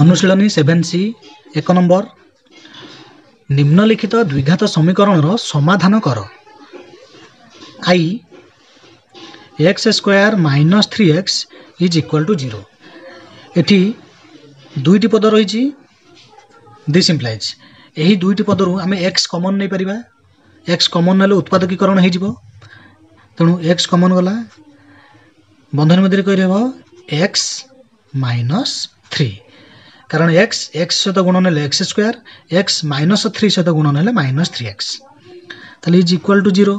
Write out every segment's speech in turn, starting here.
ଅନୁଶୀଳନୀ seven C ଏକ number ନିମ୍ନଲିଖିତ ଦ୍ୱିଘାତ ସମୀକରଣର ସମାଧାନ କର I x square minus three x is equal to zero ଏଠି ଦୁଇଟି ପଦ ରହିଛି ଦିସ୍ ଇମ୍ପ୍ଲାଇଜ୍ ଏହି ଦୁଇଟି ପଦରୁ ଆମେ ଏକ୍ସ କମନ୍ ନେଇପାରିବା ଏକ୍ସ କମନ୍ ନେଲେ ଉତ୍ପାଦକୀକରଣ ହେଇଯିବ ତେଣୁ ଏକ୍ସ କମନ୍ ଗଲା ବନ୍ଧନୀ ମଧ୍ୟରେ କହିହେବ ଏକ୍ସ ମାଇନସ୍ থ্রি কারণ এক্স এক্স সহিত গুণ নেলে x square x minus three সহিত গুণ নেলে মাইনস থ্রি এক্স তাহলে is equal to zero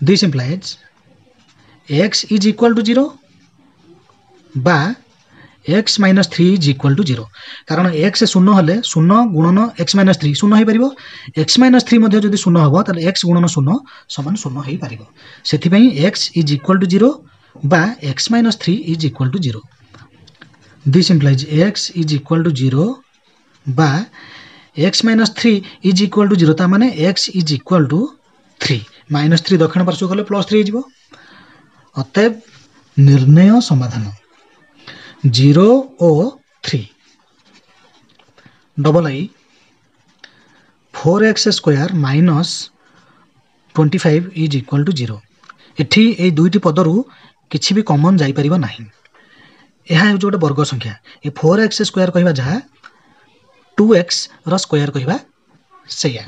this implies x is equal to zero বা x minus three is equal to zero কারণ x শূন্য হলে শূন্য গুণন এক্স মাইনস থ্রি শূন্য হয়ে পারিব এক্স মাইনস থ্রি মধ্যে যদি শূন্য হব, তাহলে এক্স গুণন শূন্য সমান শূন্য হয়ে পারিব সেথিপাই x is equal to zero বা x minus three is equal to zero this implies x is equal to 0 বা x minus 3 is equal to 0 তার মানে x is equal to 3 minus 3 দক্ষিণ পার্শ্ব গলে প্লস 3 হয়ে অতএব নির্ণয় সমাধান। 0 ও 3 double I 4x square minus 25 is equal to 0 এটি এই দুইটি পদরু কিছু বি কমন যাই পারিবা নাই ଏହା ହେଉଛି ଗୋଟେ ବର୍ଗ ସଂଖ୍ୟା ଏ ଫୋର୍ ଏକ୍ସ ସ୍କୋୟାର କହିବା ଯାହା ଟୁ ଏକ୍ସର ସ୍କୋୟାର କହିବା ସେଇଆ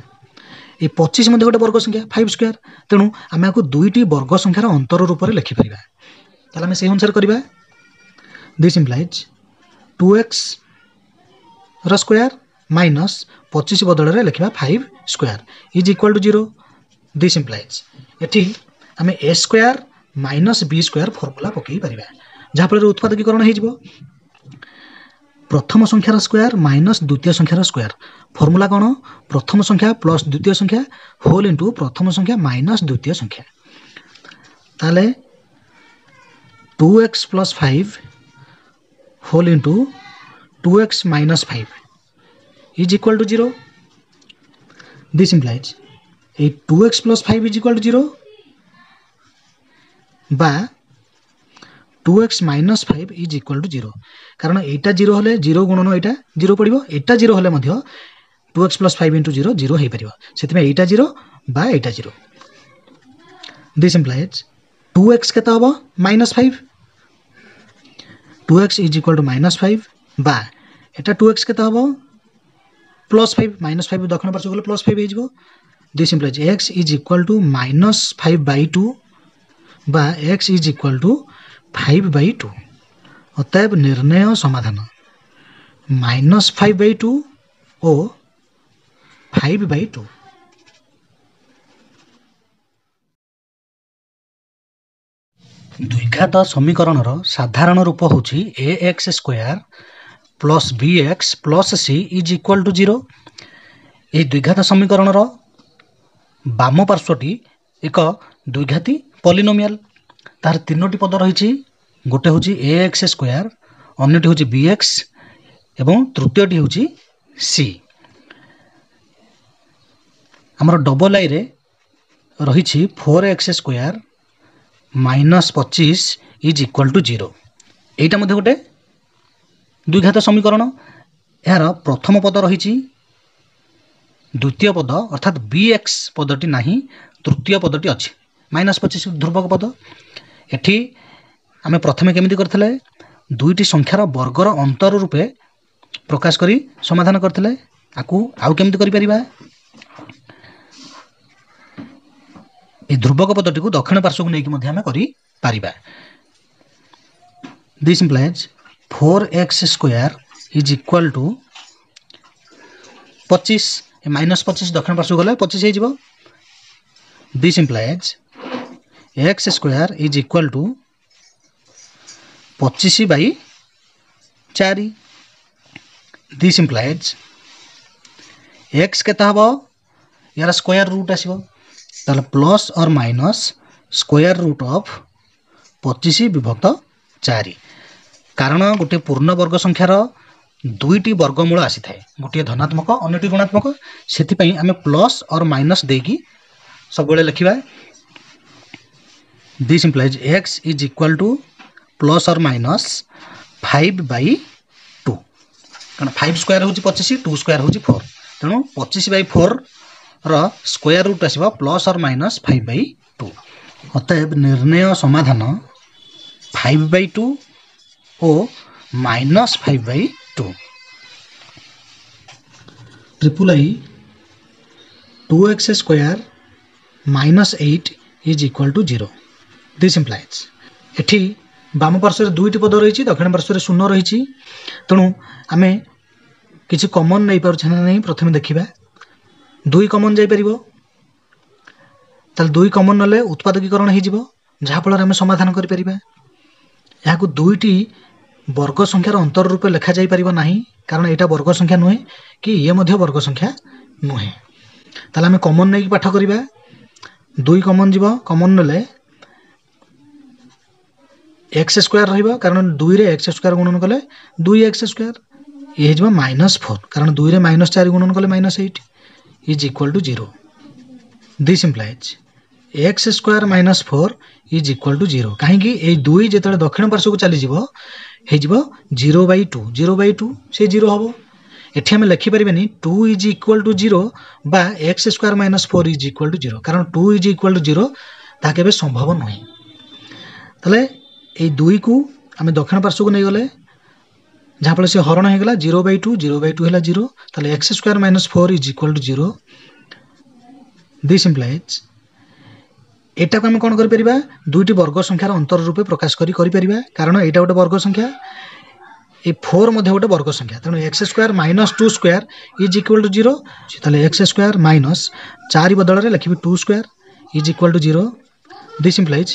ଏ ପଚିଶ ମଧ୍ୟ ଗୋଟେ ବର୍ଗ ସଂଖ୍ୟା ଫାଇଭ୍ ସ୍କୋୟାର ତେଣୁ ଆମେ ଆକୁ ଦୁଇଟି ବର୍ଗ ସଂଖ୍ୟାର ଅନ୍ତର ରୂପରେ ଲେଖିପାରିବା ତାହେଲେ ଆମେ ସେଇ ଅନୁସାରେ କରିବା ଦିସ୍ ଇମ୍ପ୍ଲାଇଜ୍ ଟୁ ଏକ୍ସର ସ୍କୋୟାର ମାଇନସ୍ ପଚିଶ ବଦଳରେ ଲେଖିବା five square is equal to zero this implies ଏଠି ଆମେ a square minus b square formula ପକାଇ ପାରିବା ଯାହାଫଳରେ ଉତ୍ପାଦକୀକରଣ ହୋଇଯିବ ପ୍ରଥମ ସଂଖ୍ୟାର ସ୍କୋୟାର ମାଇନସ୍ ଦ୍ୱିତୀୟ ସଂଖ୍ୟାର ସ୍କୋୟାର ଫର୍ମୁଲା କ'ଣ ପ୍ରଥମ ସଂଖ୍ୟା ପ୍ଲସ୍ ଦ୍ୱିତୀୟ ସଂଖ୍ୟା ହୋଲ୍ ଇଣ୍ଟୁ ପ୍ରଥମ ସଂଖ୍ୟା ମାଇନସ୍ ଦ୍ୱିତୀୟ ସଂଖ୍ୟା ତାହେଲେ two x plus five whole into two x minus five is equal to zero this implies a 2x plus 5 is equal to 0 বা two x minus five is equal to zero কারণ এইটা zero হলে zero গুণন এইটা zero পড়ব এটা zero হলে মধ্য two x plus five into zero zero হয়ে পারিব সেপাই এইটা জিরো বা এইটা zero this implies two x কেতে হব minus five two x is equal to minus five বা এটা টু এক্স কেতে হব প্লস ফাইভ মাইনস ফাইভ দক্ষিণ পার্শ্ব গেলে প্লস ফাইভ হয়ে this implies x is equal to minus five by two বা x is equal to five by two অতএব নির্ণয় সমাধান minus five by two O five by two দ্বিঘাত সমীকরণর সাধারণ রূপ হচ্ছে a x square plus b x plus c is equal to zero এই দ্বিঘাত সমীকরণর বাম পার্শ্বটি ଏକ ଦ୍ୱିଘାତୀ ପଲିନୋମିଆଲ ତାର ତିନୋଟି ପଦ ରହିଛି ଗୋଟେ ହେଉଛି ଏ ଏକ୍ସ ସ୍କୋୟାର ଅନ୍ୟଟି ହେଉଛି ବି ଏକ୍ସ ଏବଂ ତୃତୀୟଟି ହେଉଛି ସି ଆମର ଡବଲ ଆଇରେ ରହିଛି ଫୋର୍ ଏକ୍ସ ସ୍କୋୟାର ମାଇନସ୍ ପଚିଶ ଇଜ୍ ଇକ୍ୱାଲ୍ ଟୁ ଜିରୋ ଏଇଟା ମଧ୍ୟ ଗୋଟେ ଦ୍ୱିଘାତ ସମୀକରଣ। ଏହାର ପ୍ରଥମ ପଦ ରହିଛି। ଦ୍ୱିତୀୟ ପଦ ଅର୍ଥାତ୍ ବି ଏକ୍ସ ପଦଟି ନାହିଁ ତୃତୀୟ ପଦଟି ଅଛି। ମାଇନସ୍ ପଚିଶ ଧ୍ରୁବକ ପଦ। ଏଠି ଆମେ ପ୍ରଥମେ କେମିତି କରିଥିଲେ ଦୁଇଟି ସଂଖ୍ୟାର ବର୍ଗର ଅନ୍ତର ରୂପେ ପ୍ରକାଶ କରି ସମାଧାନ କରିଥିଲେ ଆକୁ ଆଉ କେମିତି କରିପାରିବା এই ধ্রুবক পদটি দক্ষিণ পার্শ্বক নিয়ে আমি করিপারা this implies four x square is equal to পঁচিশ মাইনস পঁচিশ দক্ষিণ পার্শ্ব গলে পঁচিশ হয়ে যাব দিস ইমপ্লাইজ ହେଇଯିବ this implies x square is equal to ପଚିଶ ବାଇ ଚାରି ଦିସ୍ ଇମ୍ପ୍ଲାଏଜ୍ ଏକ୍ସ କେତେ ହେବ ୟାର ସ୍କୋୟାର ରୁଟ୍ ଆସିବ ତାହେଲେ plus or minus square root of ପଚିଶ ବିଭକ୍ତ ଚାରି କାରଣ ଗୋଟିଏ ପୂର୍ଣ୍ଣବର୍ଗ ସଂଖ୍ୟାର ଦୁଇଟି ବର୍ଗମୂଳ ଆସିଥାଏ ଗୋଟିଏ ଧନାତ୍ମକ ଅନ୍ୟଟି ଋଣାତ୍ମକ ସେଥିପାଇଁ ଆମେ ପ୍ଲସ୍ ଅର୍ ମାଇନସ୍ ଦେଇକି ସବୁବେଳେ this implies x is equal to plus or minus five by two कारण फाइव स्क्वयर हो पचिश टू स्क्वयर हो फोर तेणु पचिश by four square root us plus or minus five by two अतए निर्णय समाधान five by two or minus five by two triple I two x square minus eight is equal to zero this implies ଏଠି ବାମ ପାର୍ଶ୍ୱରେ ଦୁଇଟି ପଦ ରହିଛି ଦକ୍ଷିଣ ପାର୍ଶ୍ୱରେ ଶୂନ ରହିଛି ତେଣୁ ଆମେ କିଛି କମନ୍ ନେଇପାରୁଛେ ନା ନାହିଁ ପ୍ରଥମେ ଦେଖିବା ଦୁଇ କମନ୍ ଯାଇପାରିବ ତାହେଲେ ଦୁଇ କମନ୍ ନେଲେ ଉତ୍ପାଦକୀକରଣ ହୋଇଯିବ ଯାହାଫଳରେ ଆମେ ସମାଧାନ କରିପାରିବା ଏହାକୁ ଦୁଇଟି ବର୍ଗ ସଂଖ୍ୟାର ଅନ୍ତର ରୂପେ ଲେଖାଯାଇପାରିବ ନାହିଁ କାରଣ ଏଇଟା ବର୍ଗ ସଂଖ୍ୟା ନୁହେଁ କି ଇଏ ମଧ୍ୟ ବର୍ଗ ସଂଖ୍ୟା ନୁହେଁ ତାହେଲେ ଆମେ କମନ୍ ନେଇକି ପାଠ କରିବା ଦୁଇ କମନ୍ ଯିବ କମନ୍ ନେଲେ এক্স স্কোয়ার রহব কারণ দুইরে এক্স স্কোয়ার গুণন কলে দুই এক্স স্কোয়ার ইয়ে হয়ে মাইনস ফোর কারণ দুইরে মাইনস চারি গুণন কলে minus eight is equal to zero this implies x square minus four is equal to zero কাହିଁକି এই দুই যেতবে দক্ষিণ পার্শ্বক চালিযোগ হয়ে zero by two zero by two সেই জিরো হব এটি আমি লেখিপারি two is equal to zero বা x square minus four is equal to zero কারণ two is equal to zero তা কেবে সম্ভব নয় তাহলে ଏଇ ଦୁଇକୁ ଆମେ ଦକ୍ଷିଣ ପାର୍ଶ୍ୱକୁ ନେଇଗଲେ ଯାହାଫଳରେ ସେ ହରଣ ହେଇଗଲା zero by two zero by two ହେଲା ଜିରୋ ତାହେଲେ x square minus four is equal to zero this implies ଏଟାକୁ ଆମେ କ'ଣ କରିପାରିବା ଦୁଇଟି ବର୍ଗ ସଂଖ୍ୟାର ଅନ୍ତର ରୂପେ ପ୍ରକାଶ କରି କରିପାରିବା କାରଣ ଏଇଟା ଗୋଟେ ବର୍ଗ ସଂଖ୍ୟା ଏ ଫୋର୍ ମଧ୍ୟ ଗୋଟେ ବର୍ଗ ସଂଖ୍ୟା ତେଣୁ x square minus two square is equal to zero ତାହେଲେ ଏକ୍ସ ସ୍କୋୟାର ମାଇନସ୍ ଚାରି ବଦଳରେ ଲେଖିବି two square is equal to zero this implies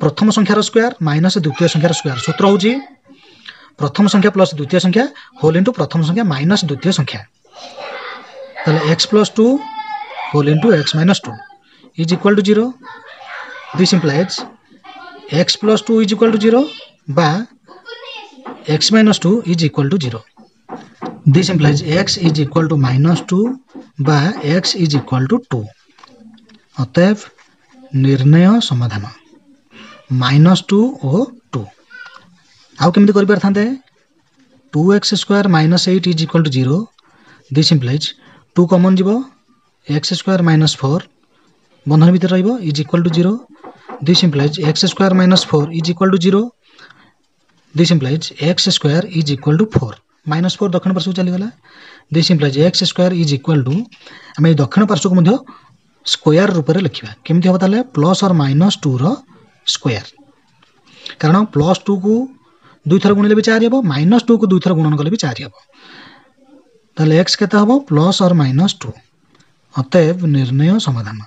प्रथम संख्यार स्क् माइनस द्वितीय संख्यार स्क् सूत्र हूँ प्रथम संख्या प्लस द्वितीय संख्या होल इंटु प्रथम संख्या माइनस द्वितीय संख्या तेल x plus two whole into x minus two is equal to zero this implies x plus two is equal to zero x minus two is equal to zero this implies x is equal to minus two बा x is equal to two two निर्णय समाधान মাইନସ୍ two ଓ two ଆଉ କେମିତି କରିପାରିଥାନ୍ତେ two x square minus eight is equal to zero this implies two common ଯିବ x square minus four ବନ୍ଧନ ଭିତରେ ରହିବ is equal to zero this implies x square minus four is equal to zero this implies x square is equal to four minus four ଦକ୍ଷିଣ ପାର୍ଶ୍ୱକୁ ଚାଲିଗଲା। This implies x square is equal to ଆମେ ଏଇ ଦକ୍ଷିଣ ପାର୍ଶ୍ୱକୁ ମଧ୍ୟ square ରୂପରେ ଲେଖିବା। କେମିତି ହେବ ତାହେଲେ? ପ୍ଲସ୍ ଅର୍ ମାଇନସ୍ ଟୁର स्क्वायर कारण प्लस टू को दुई थर गुणिले भी चार हे माइनस टू को दुई थर गुणन कले भी चार हे তাহলে এক্স কেতে হব প্লস অর মাইনস টু অতএব নির্ণয় সমাধান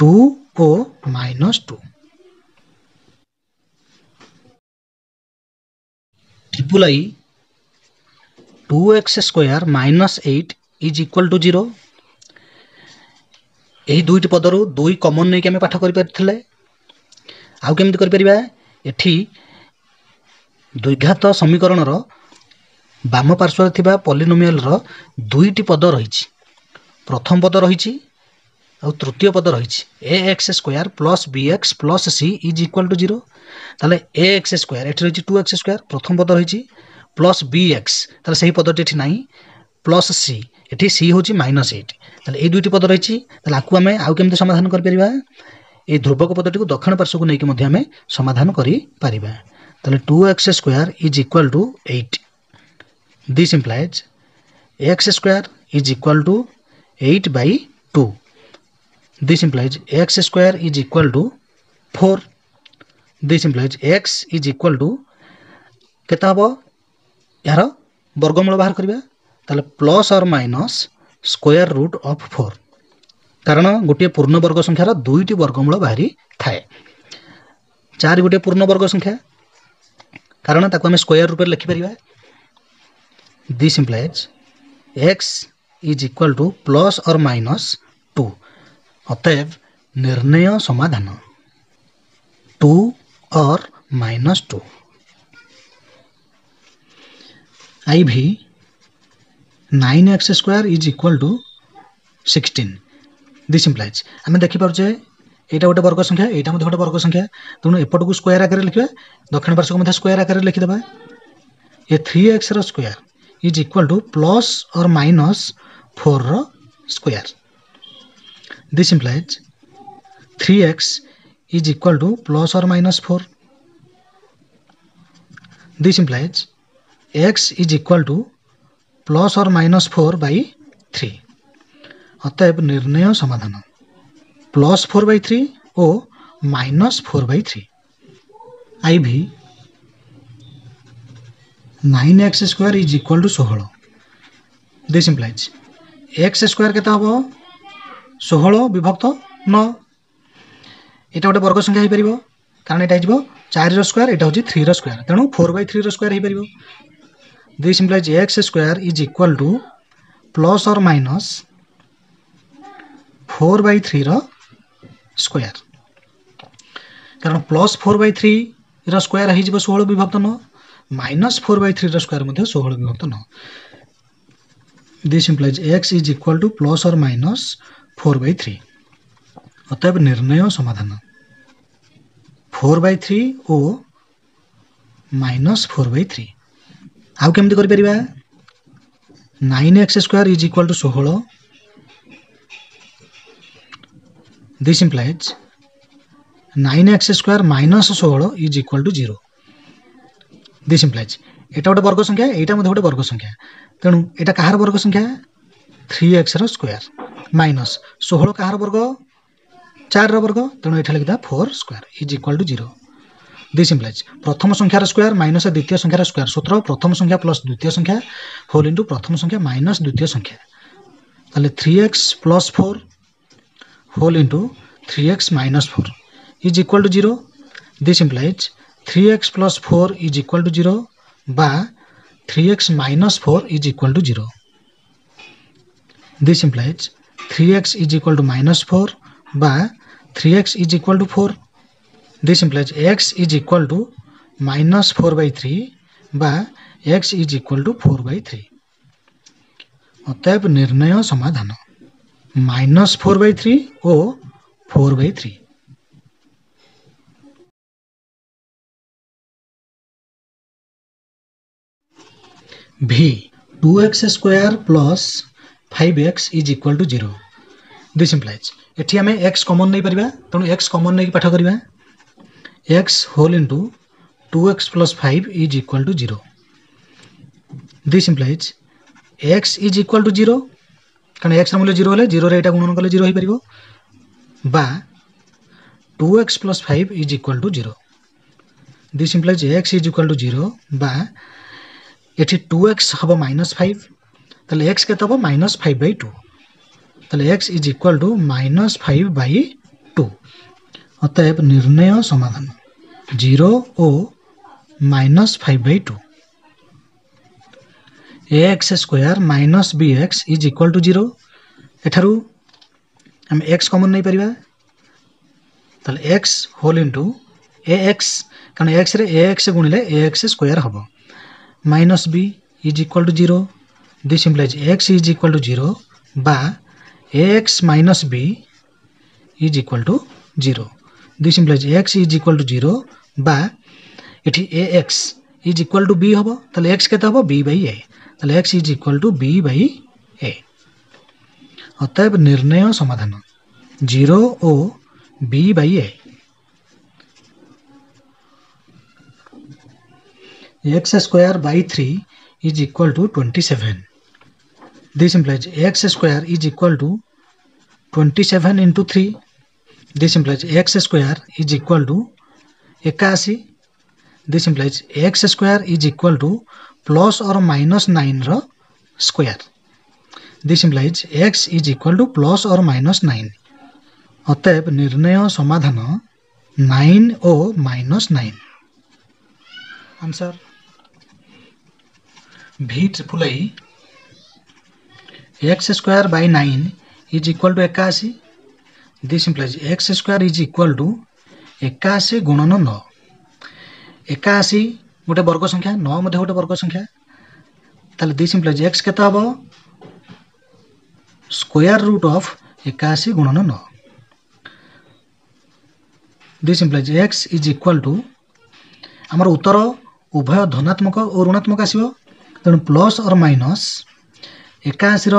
two O minus two triple I two x square minus eight is equal to zero এই দুইটি পদর দুই কমন নেই আমি পাঠ করে পারি ଆଉ କେମିତି କରିପାରିବା? ଏଠି ଦ୍ୱିଘାତ ସମୀକରଣର ବାମ ପାର୍ଶ୍ୱରେ ଥିବା ପଲିନୋମିଆଲର ଦୁଇଟି ପଦ ରହିଛି। ପ୍ରଥମ ପଦ ରହିଛି ଆଉ ତୃତୀୟ ପଦ ରହିଛି। A x square plus b x plus c is equal to zero ତାହେଲେ ଏ ଏକ୍ସ ସ୍କୋୟାର ଏଠି ରହିଛି ଟୁ ଏକ୍ସ ସ୍କୋୟାର ପ୍ରଥମ ପଦ ରହିଛି ପ୍ଲସ୍ ବି ଏକ୍ସ ତାହେଲେ ସେହି ପଦଟି ଏଠି ନାହିଁ ପ୍ଲସ୍ ସି ଏଠି ସି ହେଉଛି ମାଇନସ୍ ଏଇଟ୍ ତାହେଲେ ଏଇ ଦୁଇଟି ପଦ ରହିଛି ତାହେଲେ ଆକୁ ଆମେ ଆଉ କେମିତି ସମାଧାନ କରିପାରିବା? এই ଧ୍ରୁବକ ପଦଟିକୁ ଦକ୍ଷିଣ ପାର୍ଶ୍ୱକୁ ନେଇକି ମଧ୍ୟ ଆମେ ସମାଧାନ କରିପାରିବା। ତାହେଲେ two x square is equal to eight this implies x square is equal to eight by two this implies x square is equal to 4 this implies x is equal to କେତେ ହେବ? ଏହାର ବର୍ଗମୂଳ ବାହାର କରିବା। ତାହେଲେ plus or minus square root of four କାରଣ ଗୋଟିଏ ପୂର୍ଣ୍ଣବର୍ଗ ସଂଖ୍ୟାର ଦୁଇଟି ବର୍ଗମୂଳ ବାହାରି ଥାଏ। ଚାରି ଗୋଟିଏ ପୂର୍ଣ୍ଣବର୍ଗ ସଂଖ୍ୟା କାରଣ ତାକୁ ଆମେ ସ୍କୋୟାର ରୂପରେ ଲେଖିପାରିବା। This implies x is equal to plus or minus two ଅତଏବ ନିର୍ଣ୍ଣୟ ସମାଧାନ। Two or minus two I V nine x square is equal to sixteen this implies आम देखिपे यहाँ गोटे वर्ग संख्या यहाँ गोटे वर्ग संख्या तेनालीपट को स्क्यर आकार लिखे दक्षिण पार्श्व को स्क्यर आकार लिखिद ये three x square is equal to plus or minus four रोयर this implies three x is equal to plus or minus four this implies x is equal to plus or minus four by three অতএব নির্ণয় সমাধান plus four by three O minus four by three IV nine x square is equal to ষোহল this implies x square কেতে হব ষোহল বিভক্ত ন এটা গোটে বর্গ সংখ্যা হয়েপার কারণ এটা হয়ে চারির স্কোয়ার এটা হচ্ছে থ্রির স্কোয়ার তেমন ফোর বাই থ্রির square হয়েপার this implies x square is equal to plus or minus four by ଥ୍ରୀର square କାରଣ ପ୍ଲସ୍ ଫୋର୍ ବାଇ ଥ୍ରୀର ସ୍କୋୟାର ହେଇଯିବ ଷୋହଳ ବିଭକ୍ତ ନଅ ମାଇନସ୍ ଫୋର୍ ବାଇ ଥ୍ରୀର ସ୍କୋୟାର ମଧ୍ୟ ଷୋହଳ ବିଭକ୍ତ ନଅ this implies x is equal to plus or minus four by three ଅତଏବ ନିର୍ଣ୍ଣୟ ସମାଧାନ ଫୋର୍ ବାଇ ଥ୍ରୀ ଓ ମାଇନସ୍ ଫୋର୍ ବାଇ ଥ୍ରୀ ଆଉ କେମିତି କରିପାରିବା nine x square is equal to ଷୋହଳ this implies nine x square minus षोह is equal to zero this implies यहाँ गोटे वर्ग संख्या यहाँ गोटे वर्ग संख्या तेणु यहाँ कहार वर्ग संख्या थ्री एक्सर स्क्वयर माइनस षोह कहार वर्ग चार वर्ग तेणु यहाँ लिखा four square is equal to zero this implies प्रथम संख्यार स्क्वयर माइनस द्वितीय संख्यार स्क्वयर सूत्र प्रथम संख्या प्लस द्वितीय संख्या फोर इंटू प्रथम संख्या माइनस द्वितीय संख्या तेल three x plus four whole into three x minus four is equal to zero this implies three x plus four is equal to zero বা three x minus four is equal to zero this implies three x is equal to minus four বা 3x is equal to 4 this implies x is equal to minus 4 by 3 বা x is equal to 4 by 3 অতএব নির্ণয় সমাধান minus four by three और four by three. भि two x square plus five x is equal to zero. This implies eighty आम x common नहीं पार तेणु एक्स कमन नहीं पाठ करवा x whole into two x plus five is equal to zero. This implies x is equal to zero কারণ এক্সর মূল্য জিরো হলে জিরোরে এটা গুণন কলে জিরো হয়ে বা two x plus five is equal to zero this implies x is equal to zero বা এটি টু এক্স হব মাইনস ফাইভ তাহলে এক্স কেতে হব মাইনস ফাইভ বাই টু তাহলে x is equal to minus five by two অতএব নির্ণয় সমাধান zero O minus five by two a x square minus b x is equal to zero এঠারু আমি x common নেইপারিবা তাহলে x whole into a x কারণ এক্সরে এ x গুণিলে এ x square হব minus b is equal to zero this implies x is equal to zero বা ax minus b is equal to 0 this implies x is equal to 0 বা এটি ax is equal to b হব তাহলে x কেতে হব b by a তাহলে x is equal to b by a অতএব নির্ণয় সমাধান 0 ও b by a x square by 3 is equal to 27 this implies x square is equal to 27 into 3 this implies x square is equal to 81 this implies x square is equal to plus or minus nine square this implies x is equal to plus or minus nine अतएव निर्णय समाधान nine ओ minus nine answer भिट full x square by nine is equal to एकाशी this implies x square is equal to एकाशी गुणन नौ ଏକାଅଶୀ ଗୋଟେ ବର୍ଗ ସଂଖ୍ୟା ନଅ ମଧ୍ୟ ଗୋଟେ ବର୍ଗ ସଂଖ୍ୟା ତାହେଲେ this implies x କେତେ ହେବ ସ୍କୋୟାର ରୁଟ୍ ଅଫ୍ ଏକାଅଶୀ ଗୁଣନ ନଅ this implies x is equal to ଆମର ଉତ୍ତର ଉଭୟ ଧନାତ୍ମକ ଓ ଋଣାତ୍ମକ ଆସିବ ତେଣୁ ପ୍ଲସ୍ ଅର୍ ମାଇନସ୍ ଏକାଅଶୀର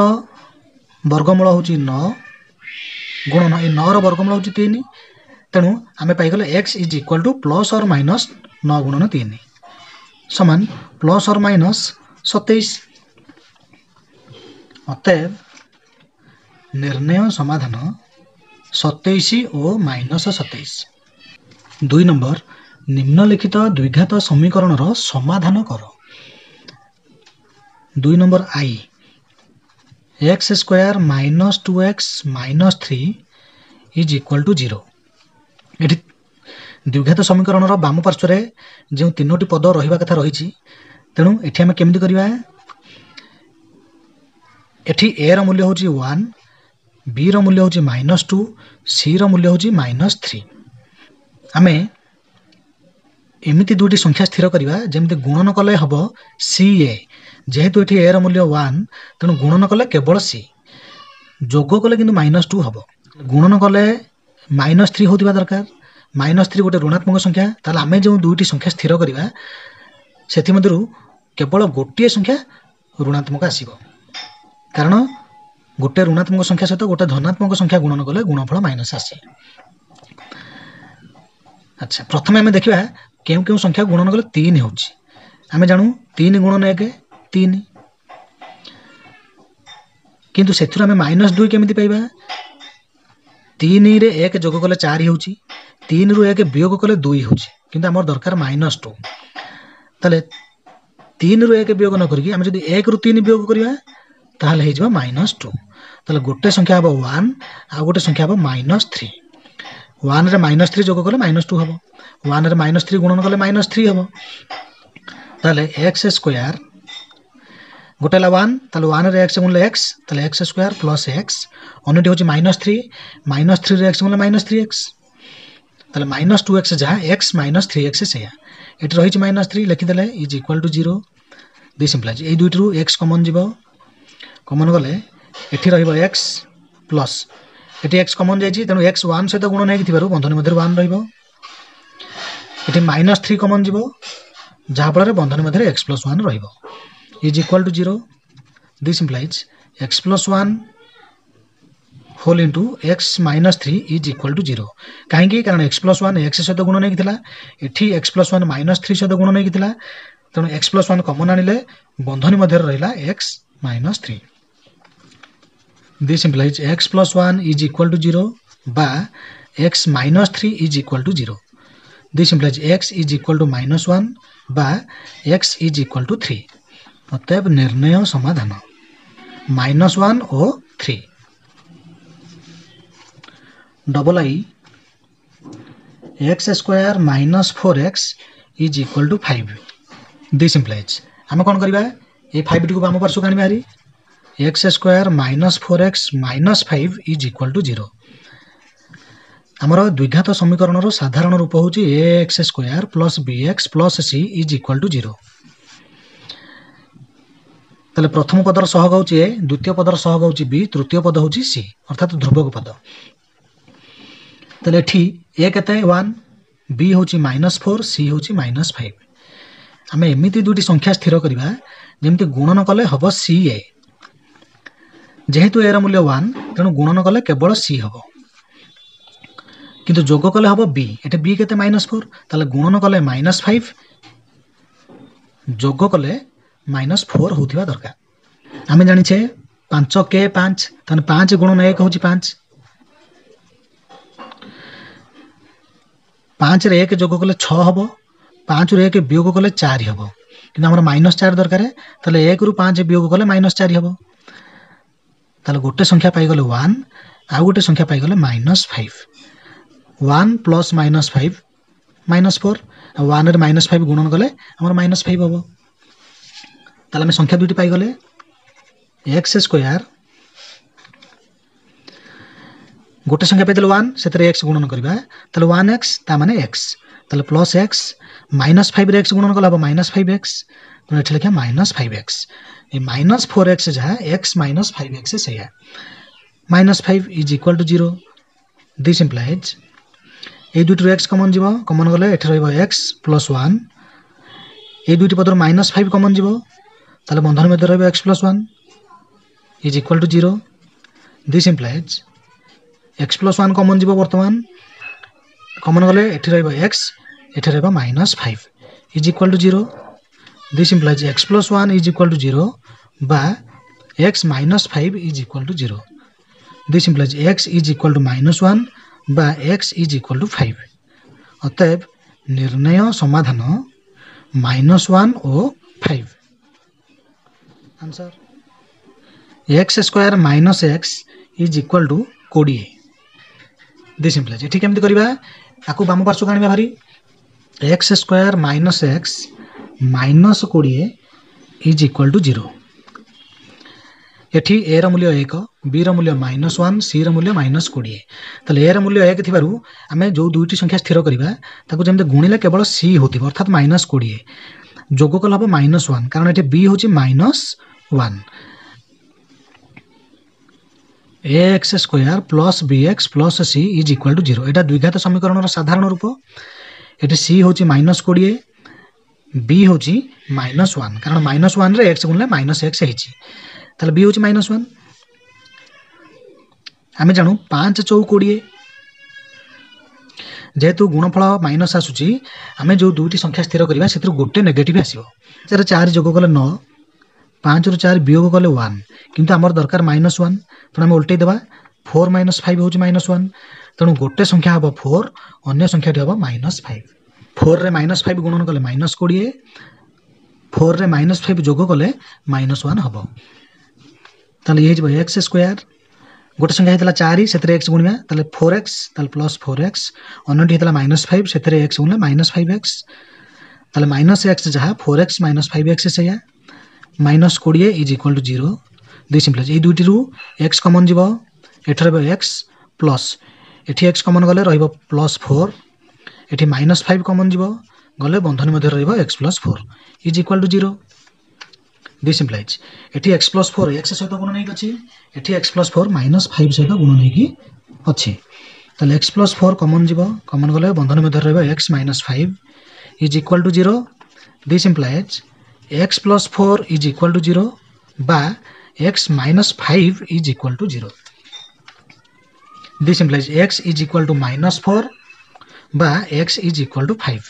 ବର୍ଗମୂଳ ହେଉଛି ନଅ ଗୁଣନ ଏ ନଅର ବର୍ଗମୂଳ ହେଉଛି ତିନି ତେଣୁ ଆମେ ପାଇଗଲେ x is equal to plus or minus ତିନି ସମାନ ପ୍ଲସ୍ ଅର୍ ମାଇନସ୍ ସତେଇଶ ଅତଏବ ନିର୍ଣ୍ଣୟ ସମାଧାନ ସତେଇଶ ଓ ମାଇନସ୍ ସତେଇଶ ଦୁଇ ନମ୍ବର ନିମ୍ନଲିଖିତ ଦ୍ୱିଘାତ ସମୀକରଣର ସମାଧାନ କର ଦୁଇ number i x square minus two x minus three is equal to zero ଏଠି ଦ୍ୱିଘାତ ସମୀକରଣର ବାମ ପାର୍ଶ୍ୱରେ ଯେଉଁ ତିନୋଟି ପଦ ରହିବା କଥା ରହିଛି ତେଣୁ ଏଠି ଆମେ କେମିତି କରିବା? ଏଠି ଏର ମୂଲ୍ୟ ହେଉଛି ୱାନ୍ ବିର ମୂଲ୍ୟ ହେଉଛି ମାଇନସ୍ ଟୁ ସିର ମୂଲ୍ୟ ହେଉଛି ମାଇନସ୍ ଥ୍ରୀ ଆମେ ଏମିତି ଦୁଇଟି ସଂଖ୍ୟା ସ୍ଥିର କରିବା ଯେମିତି ଗୁଣନ କଲେ ହେବ ସି ଏ ଯେହେତୁ ଏଠି ଏର ମୂଲ୍ୟ ୱାନ୍ ତେଣୁ ଗୁଣନ କଲେ କେବଳ ସି ଯୋଗ କଲେ କିନ୍ତୁ ମାଇନସ୍ ଟୁ ହେବ। ଗୁଣନ କଲେ ମାଇନସ୍ ଥ୍ରୀ ହେଉଥିବା ଦରକାର। ମାଇନସ୍ ଥ୍ରୀ ଗୋଟେ ଋଣାତ୍ମକ ସଂଖ୍ୟା ତାହେଲେ ଆମେ ଯେଉଁ ଦୁଇଟି ସଂଖ୍ୟା ସ୍ଥିର କରିବା ସେଥିମଧ୍ୟରୁ କେବଳ ଗୋଟିଏ ସଂଖ୍ୟା ଋଣାତ୍ମକ ଆସିବ। କାରଣ ଗୋଟେ ଋଣାତ୍ମକ ସଂଖ୍ୟା ସହିତ ଗୋଟେ ଧନାତ୍ମକ ସଂଖ୍ୟା ଗୁଣନ କଲେ ଗୁଣଫଳ ମାଇନସ୍ ଆସେ। ଆଚ୍ଛା ପ୍ରଥମେ ଆମେ ଦେଖିବା କେଉଁ କେଉଁ ସଂଖ୍ୟା ଗୁଣନ କଲେ ତିନି ହେଉଛି। ଆମେ ଜାଣୁ ତିନି ଗୁଣନ ଏକ ତିନି। କିନ୍ତୁ ସେଥିରୁ ଆମେ ମାଇନସ୍ ଦୁଇ କେମିତି ପାଇବା? ତିନିରେ ଏକ ଯୋଗ କଲେ ଚାରି ହେଉଛି। ତିନିରୁ ଏକ ବିୟୋଗ କଲେ ଦୁଇ ହେଉଛି। କିନ୍ତୁ ଆମର ଦରକାର ମାଇନସ୍ ଟୁ ତାହେଲେ ତିନିରୁ ଏକ ବିୟୋଗ ନ କରିକି ଆମେ ଯଦି ଏକରୁ ତିନି ବିୟୋଗ କରିବା ତାହେଲେ ହେଇଯିବ ମାଇନସ୍ ଟୁ ତାହେଲେ ଗୋଟେ ସଂଖ୍ୟା ହେବ ୱାନ୍ ଆଉ ଗୋଟେ ସଂଖ୍ୟା ହେବ ମାଇନସ୍ ଥ୍ରୀ ୱାନ୍ରେ ମାଇନସ୍ ଥ୍ରୀ ଯୋଗ କଲେ ମାଇନସ୍ ଟୁ ହେବ। ୱାନ୍ରେ ମାଇନସ୍ ଥ୍ରୀ ଗୁଣନ କଲେ ମାଇନସ୍ ଥ୍ରୀ ହେବ। ତାହେଲେ ଏକ୍ସ ସ୍କୋୟାର ଗୋଟେ ହେଲା ୱାନ୍ ତାହେଲେ ୱାନ୍ରେ ଏକ୍ସ ଗୁଣିଲେ ଏକ୍ସ ତାହେଲେ ଏକ୍ସ ସ୍କୋୟାର ପ୍ଲସ୍ ଏକ୍ସ ଅନ୍ୟଟି ହେଉଛି ମାଇନସ୍ ଥ୍ରୀ ମାଇନସ୍ ଥ୍ରୀରେ ଏକ୍ସ ଗୁଣିଲେ ମାଇନସ୍ ଥ୍ରୀ ଏକ୍ସ তাহলে মাইনস টু এক্স যা এক্স মাইনস থ্রি এক্স সেয়া। এটি রয়েছে minus three লিখিদেলে is equal to zero this implies এই দুইটির এক্স কমন যাব কমন গলে এটি রহব এক্স প্লস এটি এক্স কমন যাই তেমন এক্স ওয়ান সহ গুণ হয়ে থাকার বন্ধনী মধ্যে ওয়ান রহব এটি মাইনস থ্রি কমন যাব যাফলের বন্ধনী মধ্যে x plus one রহব is equal to zero this implies x plus one whole into x minus three is equal to zero কাহিঁকি কারণ এক্স প্লস ওয়ান এক্স সহ গুণ নেই এটি x plus one minus three সহ গুণ নেই তেমন এক্স প্লস ওয়ান কমন আনলে বন্ধনী মধ্যে রহলা x minus three this implies x plus one is equal to zero বা x minus three is equal to zero this implies x is equal to minus one বা x is equal to three অতএব নির্ণয় সমাধান minus one O three double i x square minus four x is equal to five this implies आम कौन करवा ये five टी बाम पार्श्व आने बाहरी x square minus four x minus five is equal to zero आमर द्विघात समीकरण साधारण रूप हूँ a x square plus b x plus c is equal to zero प्रथम पदर सहग हूँ ए द्वितीय पदर सहग हूँ बी तृतीय पद हूँ सी अर्थात ध्रुवक पद তাহলে এটি এ কেতে ওয়ান বি হচ্ছে মাইনস ফোর সি হচ্ছে মাইনস ফাইভ আমি এমিতি দুটি সংখ্যা স্থির করা যেমি গুণন কলে হব সি এ যেহেতু এর মূল্য ওয়ান তেমন গুণন কলে কেবল সি হব কিন্তু যোগ কলে হব বি এটি বি কে মাইনস ফোর তাহলে গুণন কলে মাইনস ফাইভ যোগ কলে মাইনস ফোর হওয়া দরকার আমি জানিছে পাঁচ কে পাঁচ তাহলে পাঁচ গুণন এক হচ্ছে পাঁচ ପାଞ୍ଚରେ ଏକ ଯୋଗ କଲେ ଛଅ ହେବ ପାଞ୍ଚରୁ ଏକ ବିয়োଗ କଲେ ଚାରି ହେବ କିନ୍ତୁ ଆମର ମାଇନସ୍ ଚାରି ଦରକାର ତାହେଲେ ଏକରୁ ପାଞ୍ଚ ବିয়োଗ କଲେ ମାଇନସ୍ ଚାରି ହେବ ତାହେଲେ ଗୋଟେ ସଂଖ୍ୟା ପାଇଗଲେ ୱାନ୍ ଆଉ ଗୋଟେ ସଂଖ୍ୟା ପାଇଗଲେ minus five one plus minus five minus four ଆଉ ୱାନ୍ରେ ମାଇନସ୍ ଫାଇଭ୍ ଗୁଣନ କଲେ ଆମର ମାଇନସ୍ ଫାଇଭ୍ ହେବ ତାହେଲେ ଆମେ ସଂଖ୍ୟା ଦୁଇଟି ପାଇଗଲେ ଏକ୍ସ ସ୍କୋୟାର ଗୋଟେ ସଂଖ୍ୟା ପାଇଦେଲେ ୱାନ୍ ସେଥିରେ ଏକ୍ସ ଗୁଣନ କରିବା ତାହେଲେ ୱାନ୍ ଏକ୍ସ ତା ମାନେ ଏକ୍ସ ତାହେଲେ ପ୍ଲସ୍ ଏକ୍ସ ମାଇନସ୍ ଫାଇଭ୍ରେ ଏକ୍ସ ଗୁଣନ କଲେ ହେବ ମାଇନସ୍ ଫାଇଭ୍ ଏକ୍ସ ତେଣୁ ଏଠି ଲେଖିବା ମାଇନସ୍ ଫାଇଭ୍ ଏକ୍ସ ଏ ମାଇନସ୍ ଫୋର୍ ଏକ୍ସ ଯାହା ଏକ୍ସ ମାଇନସ୍ ଫାଇଭ୍ ଏକ୍ସ ସେଇଆ minus five is equal to zero this implies এই দুটির এক্স কমন যাব কমন গলে এটি রহব এক্স প্লস ওয়ান এই দুইটি পদর মাইনস ফাইভ কমন যাব তাহলে বন্ধন মধ্যে রহব x plus one is equal to zero this implies x plus one common যাব বর্তমান কমন গলে এটি রহব এক্স এটি রহব minus five is equal to zero this implies x plus one is equal to zero বা x minus five is equal to zero this implies x is equal to minus one বা x is equal to five অতএব নির্ণয় সমাধান minus one O five answer x square minus x is equal to कोड़े this implies ଏଠି କେମିତି କରିବା ଆକୁ ବାମ ପାର୍ଶ୍ୱକୁ ଆଣିବା ଭାରି x square minus x minus କୋଡ଼ିଏ ଇଜ୍ ଇକ୍ୱାଲ୍ ଟୁ ଜିରୋ ଏଠି ଏର ମୂଲ୍ୟ ଏକ ବିର ମୂଲ୍ୟ ମାଇନସ୍ ୱାନ୍ ସିର ମୂଲ୍ୟ ମାଇନସ୍ କୋଡ଼ିଏ ତାହେଲେ ଏର ମୂଲ୍ୟ ଏକ ଥିବାରୁ ଆମେ ଯେଉଁ ଦୁଇଟି ସଂଖ୍ୟା ସ୍ଥିର କରିବା ତାକୁ ଯେମିତି ଗୁଣିଲେ କେବଳ ସି ହେଉଥିବ ଅର୍ଥାତ୍ ମାଇନସ୍ କୋଡ଼ିଏ ଯୋଗ କଲେ ହେବ ମାଇନସ୍ ୱାନ୍ କାରଣ ଏଠି ବି ହେଉଛି minus one a x square plus b x plus c is equal to zero ଏଇଟା ଦ୍ୱିଘାତ ସମୀକରଣର ସାଧାରଣ ରୂପ ଏଠି ସି ହେଉଛି ମାଇନସ୍ କୋଡ଼ିଏ ବି ହେଉଛି ମାଇନସ୍ ୱାନ୍ କାରଣ ମାଇନସ୍ ୱାନ୍ରେ ଏକ୍ସ ଗୁଣିଲେ ମାଇନସ୍ ଏକ୍ସ ହେଇଛି ତାହେଲେ ବି ହେଉଛି ମାଇନସ୍ ୱାନ୍ ଆମେ ଜାଣୁ ପାଞ୍ଚ ଚଉ କୋଡ଼ିଏ ଯେହେତୁ ଗୁଣଫଳ ମାଇନସ୍ ଆସୁଛି ଆମେ ଯେଉଁ ଦୁଇଟି ସଂଖ୍ୟା ସ୍ଥିର କରିବା ସେଥିରୁ ଗୋଟେ ନେଗେଟିଭ୍ ଆସିବ ସେଥିରେ ଚାରି ଯୋଗ କଲେ ନଅ ପାଞ୍ଚରୁ ଚାରି ବିୟୋଗ କଲେ ୱାନ୍ କିନ୍ତୁ ଆମର ଦରକାର ମାଇନସ୍ ୱାନ୍ ତେଣୁ ଆମେ ଓଲଟେଇ ଦେବା ଫୋର୍ ମାଇନସ୍ ଫାଇଭ୍ ହେଉଛି ମାଇନସ୍ ୱାନ୍ ତେଣୁ ଗୋଟେ ସଂଖ୍ୟା ହେବ ଫୋର୍ ଅନ୍ୟ ସଂଖ୍ୟାଟି ହେବ ମାଇନସ୍ ଫାଇଭ୍ ଫୋର୍ରେ ମାଇନସ୍ ଫାଇଭ୍ ଗୁଣନ କଲେ ମାଇନସ୍ କୋଡ଼ିଏ ଫୋର୍ରେ ମାଇନସ୍ ଫାଇଭ୍ ଯୋଗ କଲେ ମାଇନସ୍ ୱାନ୍ ହେବ ତାହେଲେ ଇଏ ହେଇଯିବ ଏକ୍ସ ସ୍କୋୟାର ଗୋଟେ ସଂଖ୍ୟା ହେଇଥିଲା ଚାରି ସେଥିରେ ଏକ୍ସ ଗୁଣିବା ତାହେଲେ ଫୋର୍ ଏକ୍ସ ତାହେଲେ ପ୍ଲସ୍ ଫୋର୍ ଏକ୍ସ ଅନ୍ୟଟି ହେଇଥିଲା ମାଇନସ୍ ଫାଇଭ୍ ସେଥିରେ ଏକ୍ସ ଗୁଣିଲେ ମାଇନସ୍ ଫାଇଭ୍ ଏକ୍ସ ତାହେଲେ ମାଇନସ୍ ଏକ୍ସ ଯାହା four x minus five x ସେଇଆ মাইনস କୋଡ଼ିଏ ଇଜ୍ ଇକ୍ୱାଲ୍ ଟୁ ଜିରୋ ଦୁଇ ସିମ୍ପ୍ଲେକ୍ସ ଏଇ ଦୁଇଟିରୁ ଏକ୍ସ କମନ୍ ଯିବ ଏଠି ରହିବ ଏକ୍ସ ପ୍ଲସ୍ ଏଠି ଏକ୍ସ କମନ୍ ଗଲେ ରହିବ ପ୍ଲସ୍ ଫୋର୍ ଏଠି ମାଇନସ୍ ଫାଇଭ୍ କମନ୍ ଯିବ ଗଲେ ବନ୍ଧନୀ ମଧ୍ୟ ରହିବ x plus four is equal to zero ଦୁଇ ସିମ୍ପ୍ଲାଇଜ୍ ଏଠି ଏକ୍ସ ପ୍ଲସ୍ ଫୋର୍ ଏକ୍ସ ସହିତ ଗୁଣ ନେଇକି ଅଛି ଏଠି x plus four minus five ସହିତ ଗୁଣ ନେଇକି ଅଛି ତାହେଲେ ଏକ୍ସ ପ୍ଲସ୍ ଫୋର୍ କମନ୍ ଯିବ କମନ୍ ଗଲେ ବନ୍ଧନୀ ମଧ୍ୟରେ ରହିବ x minus five is equal to zero this implies x plus four is equal to zero x minus five is equal to zero this x is equal to minus four बा x is equal to five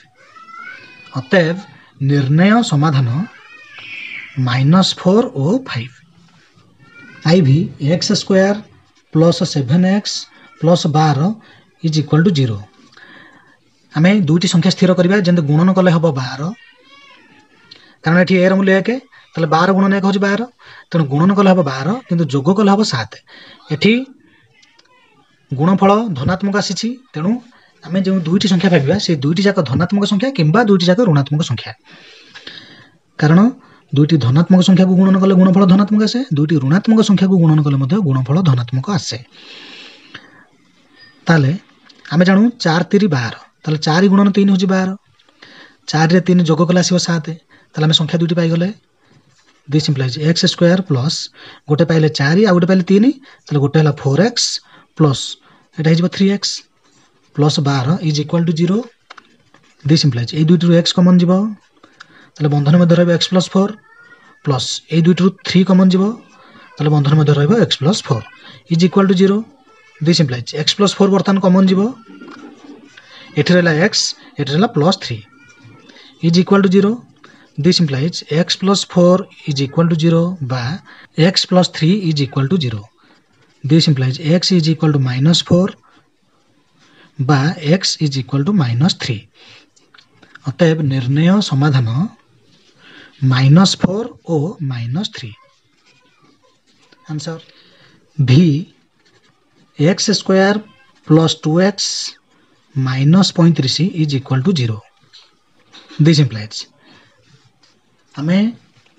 अतएव निर्णय समाधान minus four O five i v x square plus seven x plus bar is equal to zero आम दुईट संख्या स्थिर करवा जमी गुणन कले हम बार କାରଣ ଏଠି ଏର ମୂଲ୍ୟ ଏକ ତାହେଲେ ବାର ଗୁଣନ ଏକ ହେଉଛି ବାର। ତେଣୁ ଗୁଣନ କଲେ ହେବ ବାର କିନ୍ତୁ ଯୋଗ କଲେ ହେବ ସାତ। ଏଠି ଗୁଣଫଳ ଧନାତ୍ମକ ଆସିଛି ତେଣୁ ଆମେ ଯେଉଁ ଦୁଇଟି ସଂଖ୍ୟା ଭାବିବା ସେ ଦୁଇଟି ଯାକ ଧନାତ୍ମକ ସଂଖ୍ୟା କିମ୍ବା ଦୁଇଟି ଯାକ ଋଣାତ୍ମକ ସଂଖ୍ୟା। କାରଣ ଦୁଇଟି ଧନାତ୍ମକ ସଂଖ୍ୟାକୁ ଗୁଣନ କଲେ ଗୁଣଫଳ ଧନାତ୍ମକ ଆସେ ଦୁଇଟି ଋଣାତ୍ମକ ସଂଖ୍ୟାକୁ ଗୁଣନ କଲେ ମଧ୍ୟ ଗୁଣଫଳ ଧନାତ୍ମକ ଆସେ। ତାହେଲେ ଆମେ ଜାଣୁ ଚାରି ତିରି ବାର ତାହେଲେ ଚାରି ଗୁଣନ ତିନି ହେଉଛି ବାର। ଚାରିରେ ତିନି ଯୋଗ କଲେ ଆସିବ ସାତ। তাহলে আমি সংখ্যা দুইটি পাইগলে this implies x square plus গোটে পাইলে চারি আর গোটে পাইলে তিন তাহলে গোটে হল ফোর এক্স প্লস এটা হয়ে three x plus bar is equal to zero this implies এই দুইটির এক্স কমন যাব তাহলে বন্ধনের মধ্যে রহব এক্স প্লস ফোর প্লস এই দুইটির থ্রি কমন যাব তাহলে বন্ধনের মধ্যে রহব x plus four is equal to zero this implies x plus four বর্তমান কমন যাব এটি রহলা এক্স এটি রহলা plus three is equal to zero This implies x plus 4 is equal to 0 by x plus 3 is equal to 0. This implies x is equal to minus 4 by x is equal to minus 3. অতএব নির্ণয় সমাধান minus four ও minus three answer V x square plus two x minus পঁয়ত্রিশ is equal to zero this implies ଆମେ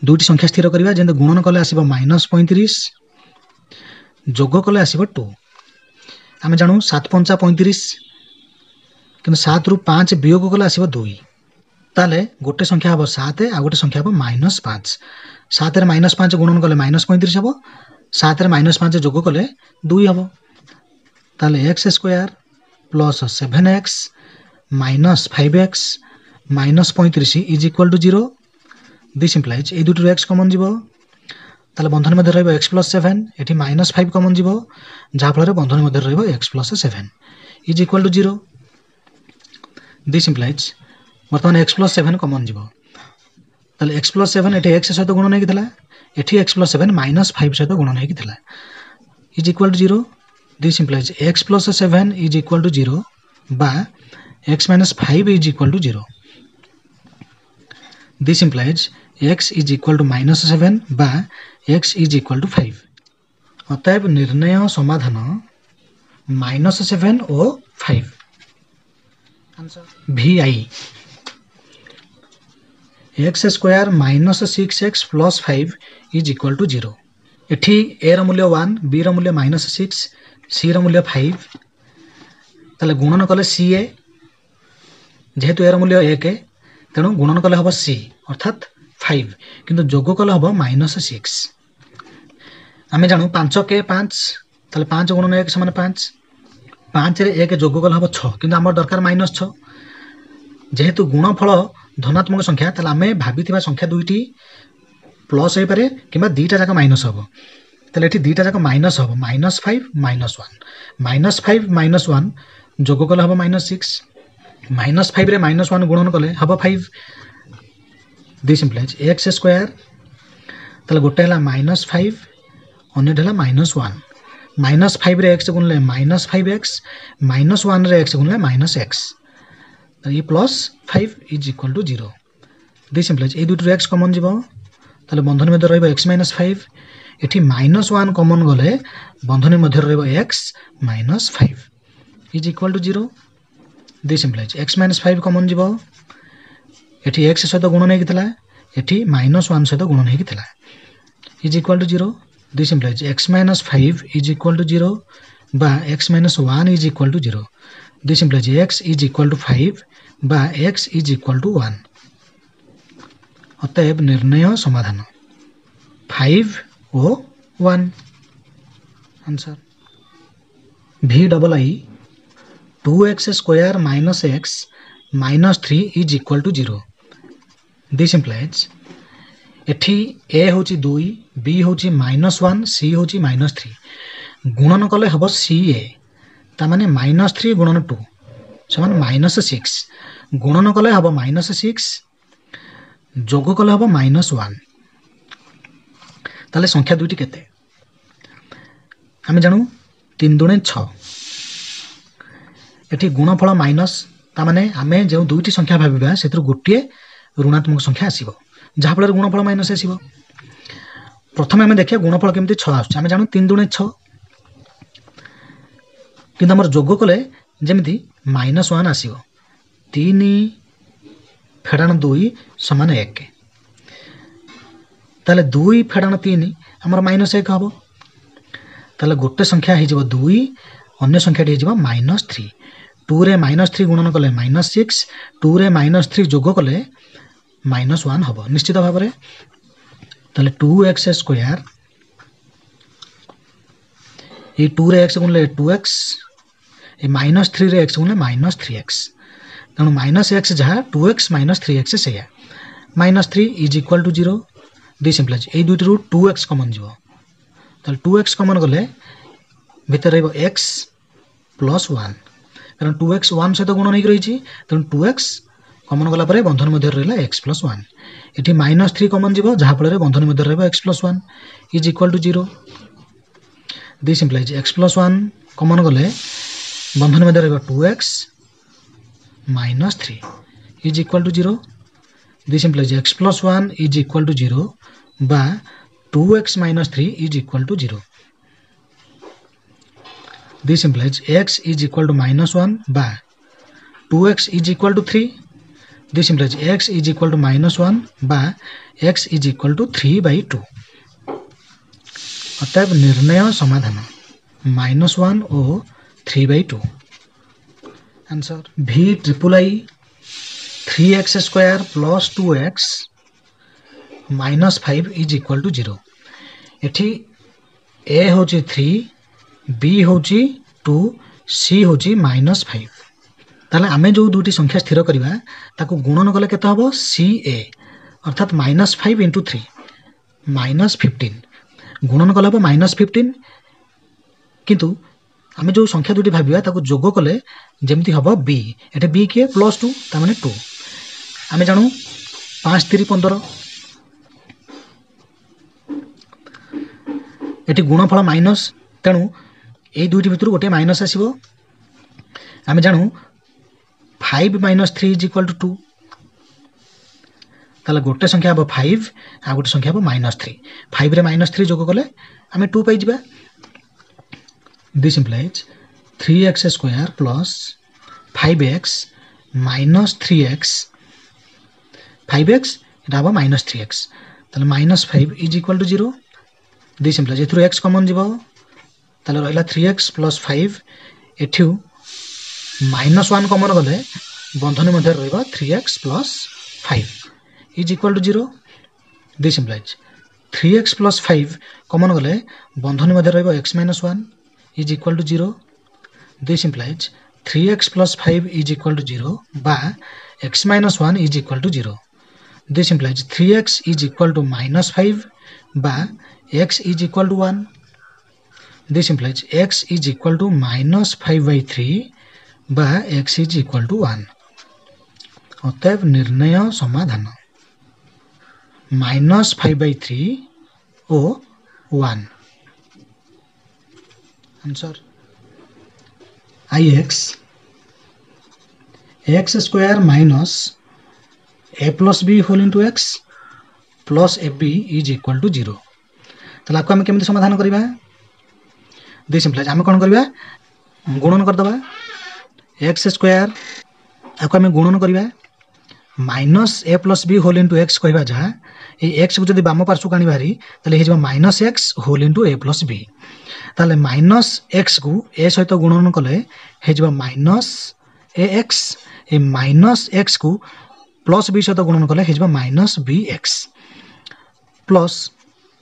ଦୁଇଟି ସଂଖ୍ୟା ସ୍ଥିର କରିବା। ଯେମିତି ଗୁଣନ କଲେ ଆସିବ ମାଇନସ୍ ପଇଁତିରିଶ ଯୋଗ କଲେ ଆସିବ ଟୁ ଆମେ ଜାଣୁ ସାତ ପଞ୍ଚା ପଇଁତିରିଶ କିନ୍ତୁ ସାତରୁ ପାଞ୍ଚ ବିୟୋଗ କଲେ ଆସିବ ଦୁଇ। ତାହେଲେ ଗୋଟେ ସଂଖ୍ୟା ହେବ ସାତ ଆଉ ଗୋଟେ ସଂଖ୍ୟା ହେବ ମାଇନସ୍ ପାଞ୍ଚ। ସାତରେ ମାଇନସ୍ ପାଞ୍ଚ ଗୁଣନ କଲେ ମାଇନସ୍ ପଇଁତିରିଶ ହେବ। ସାତରେ ମାଇନସ୍ ପାଞ୍ଚ ଯୋଗ କଲେ ଦୁଇ ହେବ। ତାହେଲେ x square plus seven x minus five x minus ପଇଁତିରିଶ is equal to zero this implies এই দুইটির এক্স কমন যাব তাহলে বন্ধনী মধ্যে রহব এক্স প্লস সেভেন এটি মাইনস ফাইভ কমন যাব যাফলের বন্ধনী মধ্যে রহব x plus seven is equal to zero this implies বর্তমানে এক্স প্লস সেভেন কমন যাব তাহলে এক্স প্লস সেভেন এটি এক্স সহ গুণ হয়ে এটি x plus seven minus five সহ গুণ হয়ে is equal to zero this implies x plus seven is equal to zero বা x minus five is equal to zero this implies x is equal to minus seven বা x is equal to five অতএব নির্ণয় সমাধান minus seven O five v i x square minus six x plus five is equal to zero এটি এর মূল্য one বির মূল্য minus six সির মূল্য ফাইভ তাহলে গুণন কলে সি এ যেহেতু এর মূল্য এক তেণু গুণন কলে হব সি অর্থাৎ ফাইভ কিন্তু যোগ কলে হব মাইনস সিক্স আমি জানু পাঁচ কে পাঁচ, তাহলে পাঁচ গুণন এক সমান পাঁচ। পাঁচরে এক যোগ কলে হব ছ, কিন্তু আমার দরকার মাইনস ছ। যেহেতু গুণফল ধনাত্মক সংখ্যা, তাহলে আমি ভাবিথিবা সংখ্যা দুইটি প্লস হইপারে কিংবা দুইটা যাক মাইনস হব। তাহলে এটি দুইটা যাক মাইনস হব। Minus five minus one minus five minus one যোগ কলে হব মাইনস সিক্স মাইনস ফাইভরে মাইনস ওয়ান গুণন কলে হব five this implies x square ତାହେଲେ ଗୋଟେ ହେଲା ମାଇନସ୍ ଫାଇଭ୍ ଅନ୍ୟଟା ହେଲା ମାଇନସ୍ ୱାନ୍ ମାଇନସ୍ ଫାଇଭ୍ରେ ଏକ୍ସ ଗୁଣିଲେ ମାଇନସ୍ ଫାଇଭ୍ ଏକ୍ସ ମାଇନସ୍ ୱାନ୍ରେ ଏକ୍ସ ଗୁଣିଲେ minus x E plus five is equal to zero this implies ଏଇ ଦୁଇଟିରୁ ଏକ୍ସ କମନ୍ ଯିବ। ତାହେଲେ ବନ୍ଧନୀ ମଧ୍ୟରେ ରହିବ ଏକ୍ସ ମାଇନସ୍ ଫାଇଭ୍ ଏଠି ମାଇନସ୍ ୱାନ୍ କମନ୍ ଗଲେ ବନ୍ଧନୀ ମଧ୍ୟରେ ରହିବ x minus five is equal to zero this implies x minus five common ଯିବ। एटी एक्स सहित गुण नहीं था एटी माइनस वन सहित गुण नहीं is equal to zero this implies x minus five is equal to zero x minus one is equal to zero implies x is equal to five बा x is equal to one अतएव निर्णय समाधान। Five ओ one answer भि double I two x square minus x minus three is equal to zero this implies ଏଠି a ହେଉଛି ଦୁଇ b ହେଉଛି ମାଇନସ୍ ୱାନ୍ ସି ହେଉଛି ମାଇନସ୍ ଥ୍ରୀ ଗୁଣନ କଲେ ହେବ ସି ଏ ତାମାନେ ମାଇନସ୍ ଥ୍ରୀ ଗୁଣନ ଟୁ ସେମାନେ ମାଇନସ୍ ସିକ୍ସ ଗୁଣନ କଲେ ହେବ ମାଇନସ୍ ସିକ୍ସ ଯୋଗ କଲେ ହେବ ମାଇନସ୍ ୱାନ୍ ତାହେଲେ ସଂଖ୍ୟା ଦୁଇଟି କେତେ ଆମେ ଜାଣୁ ତିନି ଦୁଣେ ଛଅ ଏଠି ଗୁଣଫଳ ମାଇନସ୍ ତାମାନେ ଆମେ ଯେଉଁ ଦୁଇଟି ସଂଖ୍ୟା ଭାବିବା ସେଥିରୁ ଗୋଟିଏ ଋଣାତ୍ମକ ସଂଖ୍ୟା ଆସିବ। ଯାହାଫଳରେ ଗୁଣଫଳ ମାଇନସ୍ ଆସିବ। ପ୍ରଥମେ ଆମେ ଦେଖିବା ଗୁଣଫଳ କେମିତି ଛଅ ଆସୁଛି। ଆମେ ଜାଣୁ ତିନି ଦୁଣେ ଛଅ। କିନ୍ତୁ ଆମର ଯୋଗ କଲେ ଯେମିତି ମାଇନସ୍ ୱାନ୍ ଆସିବ। ତିନି ଫେଡ଼ାଣ ଦୁଇ ସମାନ ଏକ। ତାହେଲେ ଦୁଇ ଫେଡ଼ାଣ ତିନି ଆମର ମାଇନସ୍ ଏକ ହେବ। ତାହେଲେ ଗୋଟେ ସଂଖ୍ୟା ହେଇଯିବ ଦୁଇ ଅନ୍ୟ ସଂଖ୍ୟାଟି ହେଇଯିବ ମାଇନସ୍ ଥ୍ରୀ ଟୁରେ ମାଇନସ୍ ଥ୍ରୀ ଗୁଣନ କଲେ ମାଇନସ୍ ସିକ୍ସ ଟୁରେ ମାଇନସ୍ ଥ୍ରୀ ଯୋଗ କଲେ মাইনস ওয়ান হব নিশ্চিত ভাবে তাহলে টু এক্স স্কোয়ার এই টুরে এক্স গুণলে টু এক্স এই মাইনস থ্রিরে এক্স গুণলে মাইনস থ্রি এক্স তেমন মাইনস এক্স যা two x minus three x সেয়া minus three is equal to zero this implies এই দুইটিরু টু এক্স কমন যাব তাহলে টু এক্স কমন গলে ভিতরে রহব এক্স প্লস ওয়ান কারণ টু এক্স ওয়ান সহ গুণ হয়ে রয়েছে তেমন টু এক্স কমন গলা পরে বন্ধন মধ্যে রহিলা এক্স প্লস ওয়ান এটি মাইনস থ্রি কমন যাব যাফলের বন্ধন মধ্যে রহব x plus one is equal to zero this implies x plus one common গলে বন্ধন মধ্যে রহব two x minus three is equal to zero this implies x plus one is equal to zero বা two x minus three is equal to zero this implies x is equal to minus 1 by 2x is equal to 3 this सीमें x is equal to minus one x is equal to three by two अर्थात निर्णय समाधान minus one ओ three by two answer भि triple I three x square plus two x minus five is equal to zero हूँ three b हूँ two c हूँ minus five ତାହେଲେ ଆମେ ଯେଉଁ ଦୁଇଟି ସଂଖ୍ୟା ସ୍ଥିର କରିବା ତାକୁ ଗୁଣନ କଲେ କେତେ ହେବ ସି ଏ অর্থাৎ minus five into three minus fifteen গুণন কলে হব মাইনাস ফিফটিন কিন্তু আমি ଯେଉଁ ସଂଖ୍ୟା ଦୁଇଟି ଭାବିବା ତାକୁ ଯୋଗ କଲେ ଯେମିତି ହେବ ବି ଏଠି ବି କିଏ ପ୍ଲସ୍ ଟୁ ତାମାନେ ଟୁ ଆମେ ଜାଣୁ ପାଞ୍ଚ ତିରି ପନ୍ଦର ଏଠି ଗୁଣଫଳ ମାଇନସ୍ ତେଣୁ ଏଇ ଦୁଇଟି ଭିତରୁ ଗୋଟିଏ ମାଇନସ୍ ଆସିବ ଆମେ ଜାଣୁ five minus three is equal to two two গোটে সংখ্যা হব ফাইভ আর গোটে সংখ্যা হব মাইনস থ্রি ফাইভরে মাইনস থ্রি যোগ কলে আমি two পাইযা this implies three x square plus five x minus three x five x এটা হব মাইনস থ্রি এক্স তাহলে minus five is equal to zero this implies এথির x common যাব তাহলে রহলা থ্রি এক্স প্লস ফাইভ এঠু minus one common गले बंधन मध्य र three x plus five is equal to zero this implies three x plus five common गले बंधन मध्य र x minus one is equal to zero this implies three x plus five is equal to zero बा x minus one is equal to zero this implies three x is equal to minus five बा x is equal to one this implies x is equal to minus five by three x is equal to one अतएव निर्णय समाधान। Minus five by three ओ one. Answer. I x. X square minus a plus b whole into x plus a b is equal to zero. तो आपको आम के समाधान करवा दिस्प्लेज आम कौन करवा गुणन करदे এক্স স্কোয়ার ତାକୁ ଆମେ ଗୁଣନ କରିବା minus a plus b whole into x କହିବା ଯାହା ଏଇ ଏକ୍ସକୁ ଯଦି ବାମ ପାର୍ଶ୍ୱକୁ ଆଣିବା ହାରି ତାହେଲେ ହେଇଯିବ minus x whole into a plus b ତାହେଲେ ମାଇନସ୍ ଏକ୍ସକୁ ଏ ସହିତ ଗୁଣନ କଲେ ହେଇଯିବ minus a x A minus ଏକ୍ସକୁ ପ୍ଲସ୍ ବି ସହିତ ଗୁଣନ କଲେ ହେଇଯିବ minus b x plus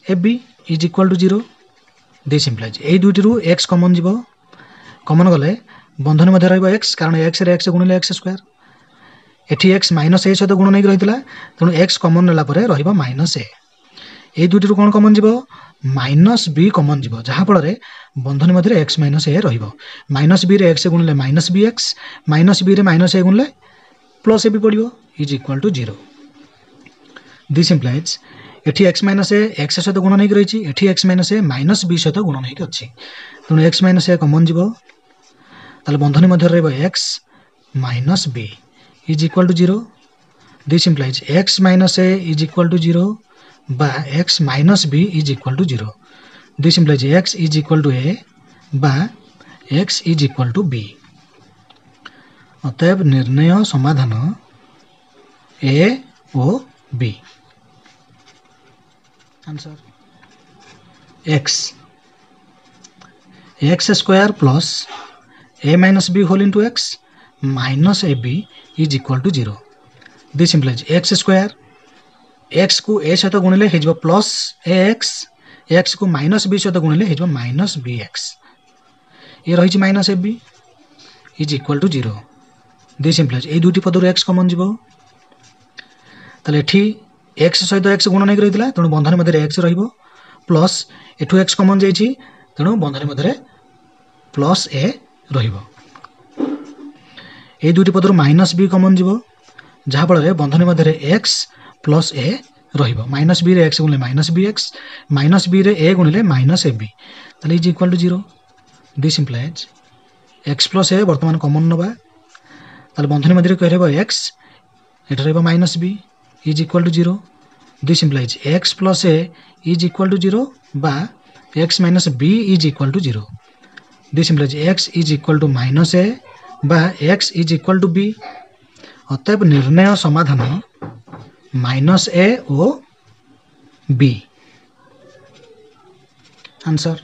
a b is equal to zero this implies ଏଇ ଦୁଇଟିରୁ ଏକ୍ସ କମନ୍ ଯିବ କମନ୍ ଗଲେ বন্ধনী মধ্যে রহব এক্স কারণ এক্সরে এক্স গুণিলে এক্স স্কোয়ার এটি এক্স মাইনস এ সহ গুণ নেই রয়েছে তেমন এক্স কমন নেলা পরে রহব মাইনস এ এই দুইটির কোণ কমন যাব মাইনস বি কমন যাব যাফଳରେ বন্ধনী মধ্যে এক্স মাইনস এ রহব minus b x গুণিলে minus b x minus b minus a গুণিলে plus a b পড়ব is equal to zero this implies এটি এক্স মাইনস এ এক্স সহ গুণ নেই রয়েছে এটি x minus a minus b সহ গুণ নেই অছি তেমন এক্স মাইনস এ কমন যাব তাহলে বন্ধনী মধ্যে রহব x minus b is equal to zero this implies x minus a is equal to zero বা x minus b is equal to zero this implies x is equal to a বা x is equal to b অতএব নির্ণয় সমাধান এ ও b answer x x square plus a minus b whole into x minus ab is equal to 0. This implies x square x को a सहित गुणिले हो plus ए x x को minus B सहित गुणिले हो माइनस बी एक्स ये रही minus a b is equal to zero this implies ये दुईट पदर एक्स कमन जीव ताले एक्स सहित एक्स गुण नहीं रही तेणु बंधन मध्य एक्स रस एठू एक्स कमन जा तेणु बंधन मध्य प्लस ए ରହିବ এই দুইটি ପଦରୁ ମାଇନସ୍ ବି କମନ୍ ଯିବ ଯାହାଫଳରେ ବନ୍ଧନୀ ମଧ୍ୟରେ ଏକ୍ସ ପ୍ଲସ୍ ଏ ରହିବ ମାଇନସ୍ ବିରେ ଏକ୍ସ ଗୁଣିଲେ ମାଇନସ୍ ବି ଏକ୍ସ ମାଇନସ୍ ବିରେ ଏ ଗୁଣିଲେ ମାଇନସ୍ ଏ ବି ତାହେଲେ is equal to zero this implies x plus a ବର୍ତ୍ତମାନ କମନ୍ ନେବା ତାହେଲେ ବନ୍ଧନୀ ମଧ୍ୟରେ କହି ରହିବ ଏକ୍ସ ଏଠି ରହିବ minus b is equal to zero this implies x plus a is equal to zero ବା x minus b is equal to zero this implies x is equal to minus a बा x is equal to b अतएव निर्णय समाधान minus a ओ b answer